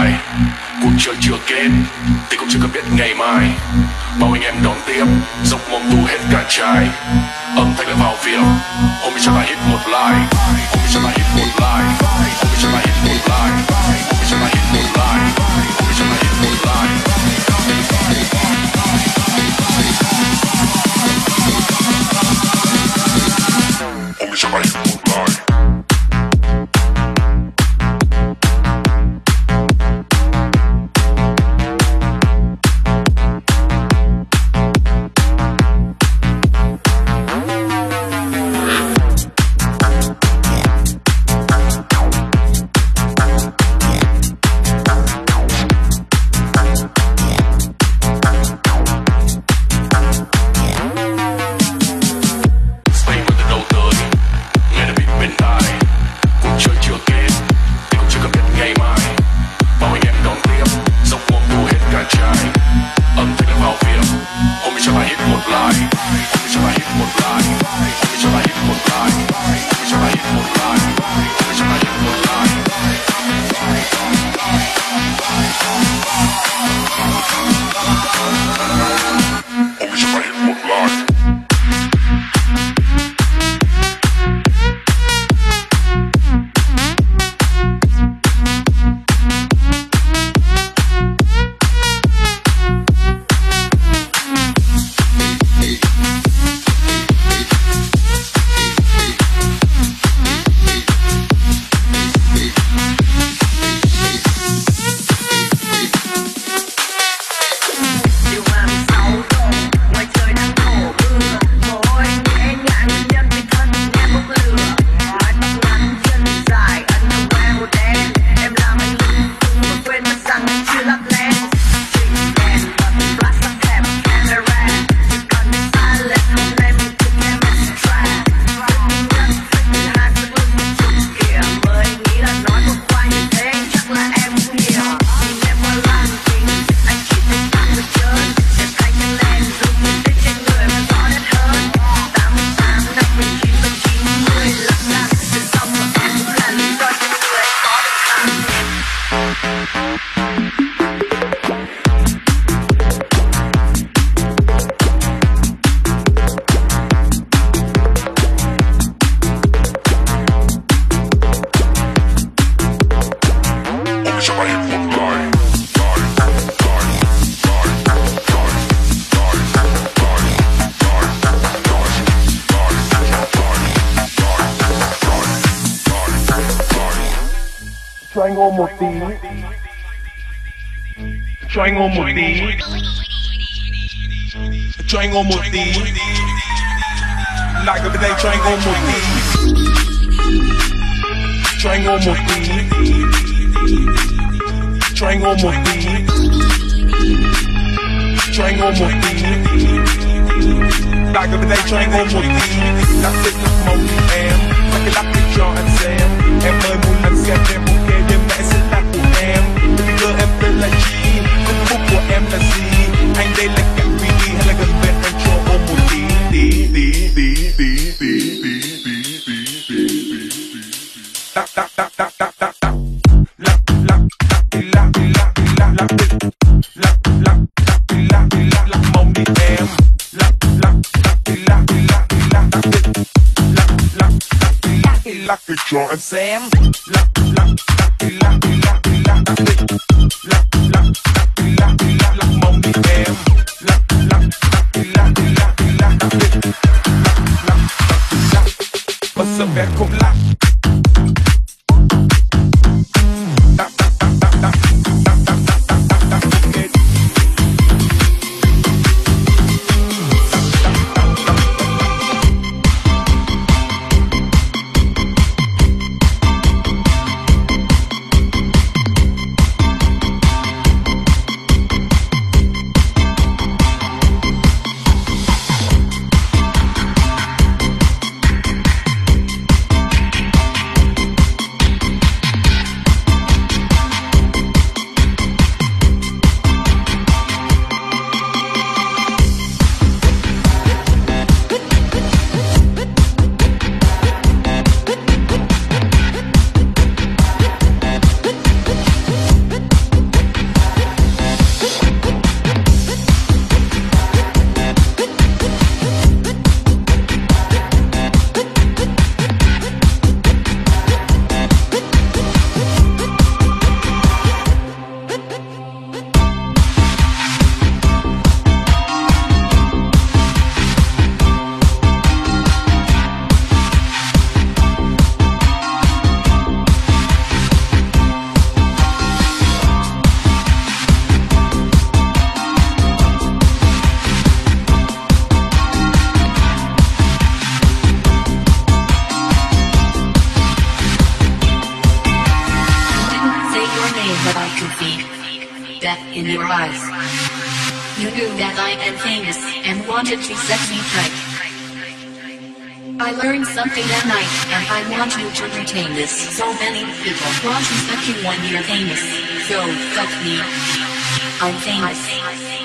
dài cuộc chơi chưa kết, thì cũng chưa cần biết ngày mai. Bao anh em đón tiếp, dốc mồm tu hết cả trái âm thanh lại vào việc, hôm nay sẽ là hit một like. Hôm nay sẽ là hit một like. Anh ôm một tí. Cho anh ôm một tí. Lại gần bên đây cho anh ôm một tí. Cho anh ôm một tí. Cho anh ôm một tí. Cho anh ôm một tí. Lại gần bên đây cho anh ôm một tí. Đã thích mong em là cái lắc để cho anh xem. Em ơi, muốn anh xem em ok đêm mẹ sẽ là của em. Baby girl em tên là chị của em là gì anh đây là cạnh đi hay là gần bên anh cho ôm một tí tí tí tí tí tí tí tí tí tí tí tắc tắc tắc tắc tắc tắc tắc lắc lắc tắc đi lắc đi lắc đi lắc lắc đi lắc lắc tắc đi lắc đi lắc lắc mong đi em lắc lắc tắc đi lắc đi lắc đi lắc tắc đi lắc lắc tắc đi lắc đi lắc để cho em xem lắc maintain this. So many people want to fuck you when you're famous. So fuck me. I'm famous.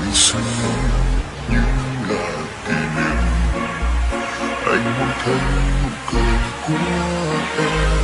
mình xin những là kỷ niệm anh muốn thấy nụ cười của em.